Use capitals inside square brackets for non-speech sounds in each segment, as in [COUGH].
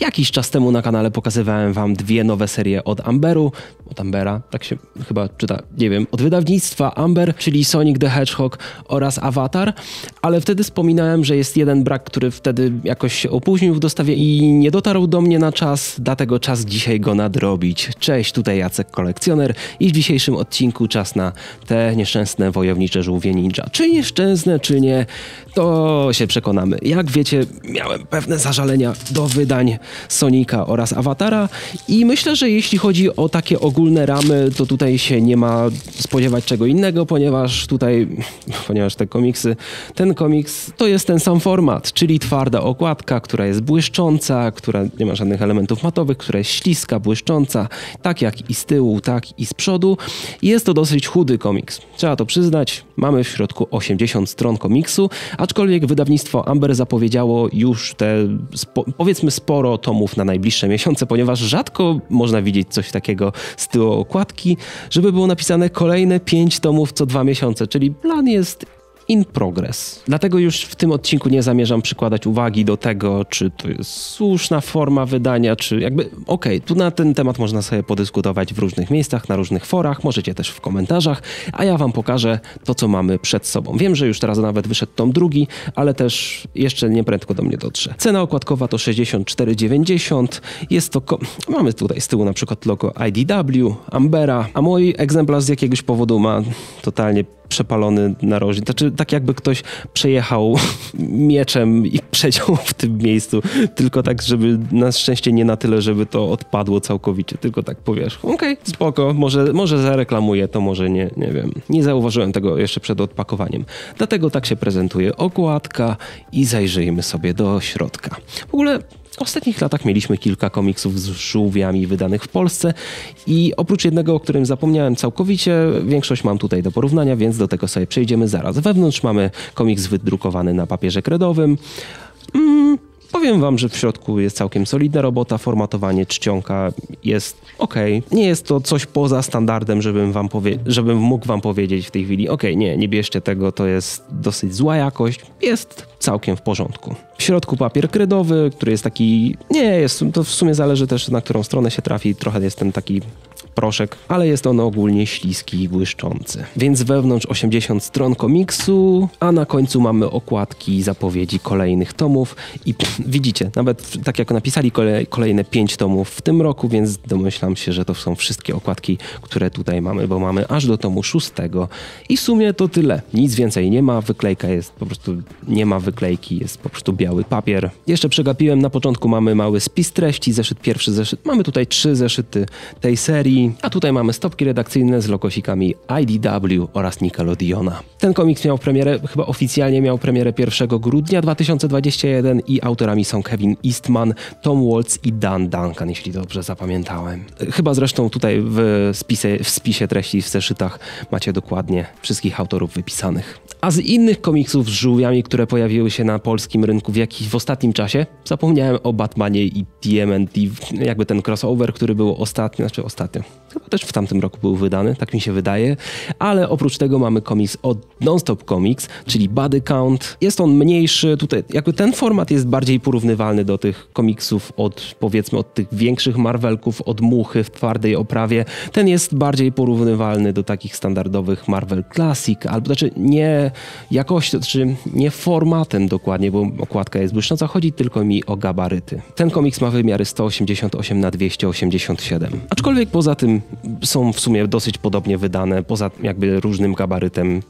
Jakiś czas temu na kanale pokazywałem wam dwie nowe serie od Amberu, od Ambera, tak się chyba czyta, nie wiem, od wydawnictwa Amber, czyli Sonic the Hedgehog oraz Avatar, ale wtedy wspominałem, że jest jeden brak, który wtedy jakoś się opóźnił w dostawie i nie dotarł do mnie na czas, dlatego czas dzisiaj go nadrobić. Cześć, tutaj Jacek Kolekcjoner i w dzisiejszym odcinku czas na te nieszczęsne wojownicze żółwie ninja. Czy nieszczęsne, czy nie, to się przekonamy. Jak wiecie, miałem pewne zażalenia do wydań Sonika oraz Awatara i myślę, że jeśli chodzi o takie ogólne ramy, to tutaj się nie ma spodziewać czego innego, ponieważ tutaj, [LAUGHS] ponieważ te komiksy, ten komiks to jest ten sam format, czyli twarda okładka, która jest błyszcząca, która nie ma żadnych elementów matowych, która jest śliska, błyszcząca, tak jak i z tyłu, tak i z przodu. Jest to dosyć chudy komiks. Trzeba to przyznać. Mamy w środku 80 stron komiksu, aczkolwiek wydawnictwo Amber zapowiedziało już te spo, powiedzmy sporo tomów na najbliższe miesiące, ponieważ rzadko można widzieć coś takiego z tyłu okładki, żeby było napisane kolejne 5 tomów co dwa miesiące, czyli plan jest in progress. Dlatego już w tym odcinku nie zamierzam przykładać uwagi do tego, czy to jest słuszna forma wydania, czy jakby okej, okay, tu na ten temat można sobie podyskutować w różnych miejscach, na różnych forach, możecie też w komentarzach, a ja wam pokażę to, co mamy przed sobą. Wiem, że już teraz nawet wyszedł tom drugi, ale też jeszcze nieprędko do mnie dotrze. Cena okładkowa to 64,90. Jest to... Mamy tutaj z tyłu na przykład logo IDW, Ambera, a mój egzemplarz z jakiegoś powodu ma totalnie przepalony narożnik. Znaczy, tak jakby ktoś przejechał [LAUGHS] mieczem i przeciął w tym miejscu, tylko tak, żeby na szczęście nie na tyle, żeby to odpadło całkowicie, tylko tak powiesz, okej, okay, spoko, może, może zareklamuję to, może nie, nie wiem. Nie zauważyłem tego jeszcze przed odpakowaniem. Dlatego tak się prezentuje okładka i zajrzyjmy sobie do środka. W ogóle w ostatnich latach mieliśmy kilka komiksów z żółwiami wydanych w Polsce i oprócz jednego, o którym zapomniałem całkowicie, większość mam tutaj do porównania, więc do tego sobie przejdziemy zaraz. Wewnątrz mamy komiks wydrukowany na papierze kredowym. Mm, Powiem wam, że w środku jest całkiem solidna robota, formatowanie czcionka jest ok. Nie jest to coś poza standardem, żebym, wam powie- żebym mógł wam powiedzieć w tej chwili, ok, nie, nie bierzcie tego, to jest dosyć zła jakość. Jest całkiem w porządku. W środku papier kredowy, który jest taki, nie jest, to w sumie zależy też na którą stronę się trafi, trochę jest ten taki proszek, ale jest on ogólnie śliski i błyszczący. Więc wewnątrz 80 stron komiksu, a na końcu mamy okładki zapowiedzi kolejnych tomów i pff, [CLEARS THROAT] widzicie, nawet tak jak napisali kolej, kolejne 5 tomów w tym roku, więc domyślam się, że to są wszystkie okładki, które tutaj mamy, bo mamy aż do tomu 6 i w sumie to tyle. Nic więcej nie ma, wyklejka jest po prostu, nie ma wyklejki, jest po prostu biały papier. Jeszcze przegapiłem, na początku mamy mały spis treści, zeszyt pierwszy, zeszyt, mamy tutaj trzy zeszyty tej serii, a tutaj mamy stopki redakcyjne z logosikami IDW oraz Nickelodeona. Ten komiks miał premierę, chyba oficjalnie miał premierę 1 grudnia 2021 i autorami są Kevin Eastman, Tom Waltz i Dan Duncan, jeśli dobrze zapamiętałem. Chyba zresztą tutaj w spisie, w spisie treści w zeszytach macie dokładnie wszystkich autorów wypisanych. A z innych komiksów z żółwiami, które pojawiły się na polskim rynku w jakiś w ostatnim czasie, zapomniałem o Batmanie i TMNT, jakby ten crossover, który był ostatnio, znaczy ostatnio, chyba też w tamtym roku był wydany, tak mi się wydaje, ale oprócz tego mamy komiks od Nonstop Comics, czyli Body Count. Jest on mniejszy, tutaj jakby ten format jest bardziej porównywalny do tych komiksów od powiedzmy od tych większych Marvelków, od Muchy w twardej oprawie. Ten jest bardziej porównywalny do takich standardowych Marvel Classic, albo znaczy nie jakością, znaczy nie formatem dokładnie, bo okładka jest błyszcząca, chodzi tylko mi o gabaryty. Ten komiks ma wymiary 188 na 287. Aczkolwiek poza tym są w sumie dosyć podobnie wydane, poza jakby różnym gabarytem.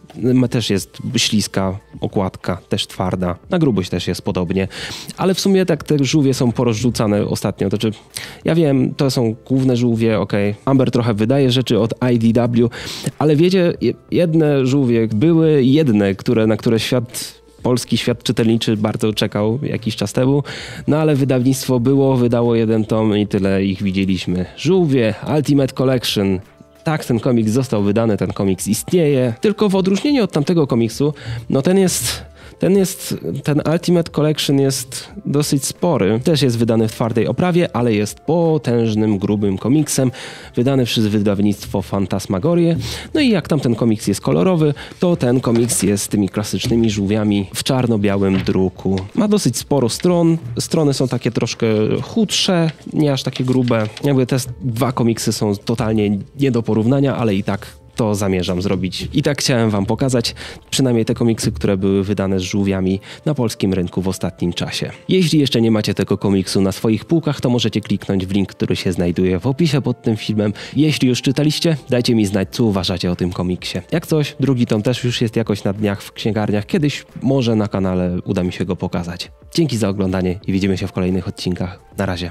Też jest śliska okładka, też twarda, na grubość też jest podobnie, ale w sumie tak te żółwie są porozrzucane ostatnio, to znaczy ja wiem, to są główne żółwie, ok, Amber trochę wydaje rzeczy od IDW, ale wiecie, jedne żółwie były jedne, które, na które świat polski świat czytelniczy bardzo czekał jakiś czas temu, no ale wydawnictwo było, wydało jeden tom i tyle ich widzieliśmy. Żółwie, Ultimate Collection, tak, ten komiks został wydany, ten komiks istnieje, tylko w odróżnieniu od tamtego komiksu, no ten jest Ten jest, ten Ultimate Collection jest dosyć spory. Też jest wydany w twardej oprawie, ale jest potężnym, grubym komiksem, wydany przez wydawnictwo Fantasmagorie. No i jak tamten komiks jest kolorowy, to ten komiks jest tymi klasycznymi żółwiami w czarno-białym druku. Ma dosyć sporo stron. Strony są takie troszkę chudsze, nie aż takie grube. Jakby te dwa komiksy są totalnie nie do porównania, ale i tak to zamierzam zrobić. I tak chciałem wam pokazać przynajmniej te komiksy, które były wydane z żółwiami na polskim rynku w ostatnim czasie. Jeśli jeszcze nie macie tego komiksu na swoich półkach, to możecie kliknąć w link, który się znajduje w opisie pod tym filmem. Jeśli już czytaliście, dajcie mi znać, co uważacie o tym komiksie. Jak coś, drugi tom też już jest jakoś na dniach w księgarniach. Kiedyś może na kanale uda mi się go pokazać. Dzięki za oglądanie i widzimy się w kolejnych odcinkach. Na razie.